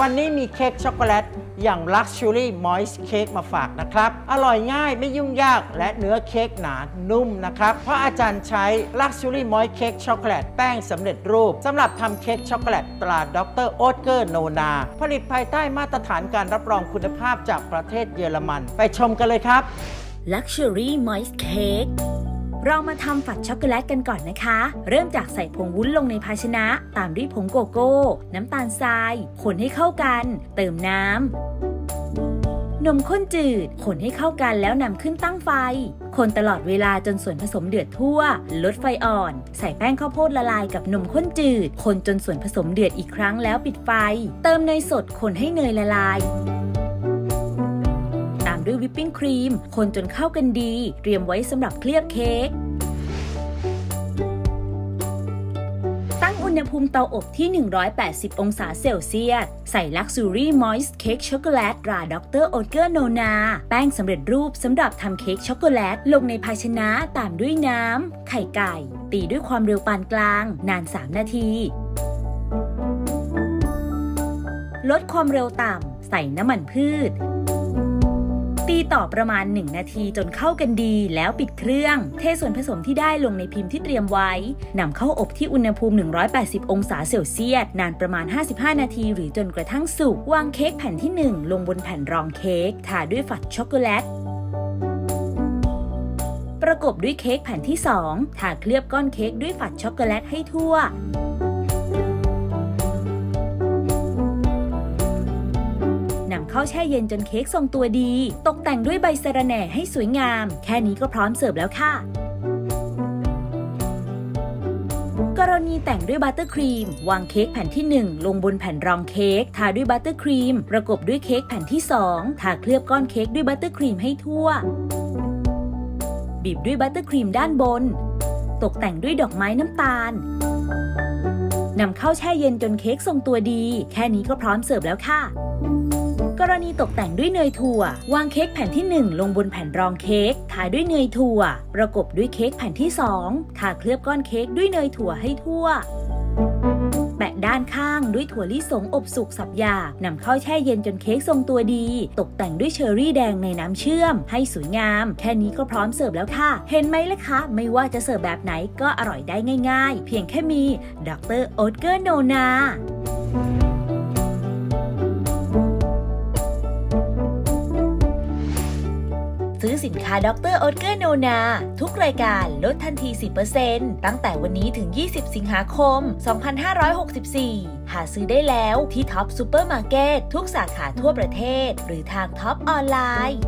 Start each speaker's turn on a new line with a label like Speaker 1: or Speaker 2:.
Speaker 1: วันนี้มีเค้กช็อกโกแลตอย่าง Luxury Moist Cake มาฝากนะครับ อร่อยง่ายไม่ยุ่งยากและเนื้อเค้กหนานุ่มนะครับ เพราะอาจารย์ใช้ Luxury Moist Cake ช็อกโกแลตแป้งสำเร็จรูปสำหรับทำเค้กช็อกโกแลตตรา Dr. Oetker Nona ผลิตภายใต้มาตรฐานการรับรองคุณภาพจากประเทศเยอรมัน ไปชมกันเลยครับ
Speaker 2: Luxury Moist Cake เรามาทำ fudge ช็อกโกแลตกันก่อนนะคะ เริ่มจากใส่ผงวุ้นลงในภาชนะ ตามด้วยผงโกโก้ น้ำตาลทราย คนให้เข้ากัน เติมน้ำ นมข้นจืด คนให้เข้ากันแล้วนำขึ้นตั้งไฟ คนตลอดเวลาจนส่วนผสมเดือดทั่ว ลดไฟอ่อน ใส่แป้งข้าวโพดละลายกับนมข้นจืด คนจนส่วนผสมเดือดอีกครั้งแล้วปิดไฟ เติมเนยสดคนให้เนยละลาย ด้วยวิปปิ้งครีม คนจนเข้ากันดี เตรียมไว้สำหรับเคลือบเค้กตั้งอุณหภูมิเตาอบที่ 180 องศาเซลเซียส ใส่ Luxury Moist Cake Chocolate ราดรโอเกอร์โนนา แป้งสำเร็จรูปสำหรับทำเค้กช็อกโกแลต ลงในภาชนะตามด้วยน้ำ ไข่ไก่ ตีด้วยความเร็วปานกลาง นาน 3 นาที ลดความเร็วต่ำ ใส่น้ำมันพืช ตีต่อประมาณ 1 นาทีจนเข้ากันดี แล้วปิดเครื่อง เทส่วนผสมที่ได้ลงในพิมพ์ที่เตรียมไว้นำเข้าอบที่อุณหภูมิ 180 องศาเซลเซียส นานประมาณ 55 นาที หรือจนกระทั่งสุก วางเค้กแผ่นที่ 1 ลงบนแผ่นรองเค้กทาด้วยฝัดช็อกโกแลตประกบด้วยเค้กแผ่นที่ 2 ทาเคลือบก้อนเค้กด้วยฝัดช็อกโกแลตให้ทั่ว ข้าวแช่เย็นจนเค้กทรงตัวดี ตกแต่งด้วยใบสะระแหน่ให้สวยงาม แค่นี้ก็พร้อมเสิร์ฟแล้วค่ะกรณีแต่งด้วยบัตเตอร์ครีม วางเค้กแผ่นที่ 1 ลงบนแผ่นรองเค้กทาด้วยบัตเตอร์ครีม ประกบด้วยเค้กแผ่นที่ 2 ทาเคลือบก้อนเค้กด้วยบัตเตอร์ครีมให้ทั่ว บีบด้วยบัตเตอร์ครีมด้านบน ตกแต่งด้วยดอกไม้น้ำตาลนำเข้าแช่เย็นจนเค้กทรงตัวดี แค่นี้ก็พร้อมเสิร์ฟแล้วค่ะ กรณีตกแต่งด้วยเนยถั่ว วางเค้กแผ่นที่ 1 ลงบนแผ่นรองเค้กทาด้วยเนยถั่ว ประกบด้วยเค้กแผ่นที่ 2 ทาเคลือบก้อนเค้กด้วยเนยถั่วให้ทั่วแปะด้านข้างด้วยถั่วลิสงอบสุกสับหยาบนำเข้าแช่เย็นจนเค้กทรงตัวดี ตกแต่งด้วยเชอร์รี่แดงในน้ำเชื่อม ให้สวยงาม แค่นี้ก็พร้อมเสิร์ฟแล้วค่ะ เห็นไหมล่ะคะ ไม่ว่าจะเสิร์ฟแบบไหนก็อร่อยได้ง่าย ๆ เพียงแค่มี Dr. Oetker Nona ซื้อสินค้าดรโอ t เกอร์โนนา ทุกรายการลดทันที 10%ตั้งแต่วันนี้ถึง 20 สิงหาคม 2564 หาซื้อได้แล้วที่ Tops ซูเปอร์มาร์เก็ตทุกสาขาทั่วประเทศ หรือทาง Tops ออนไลน์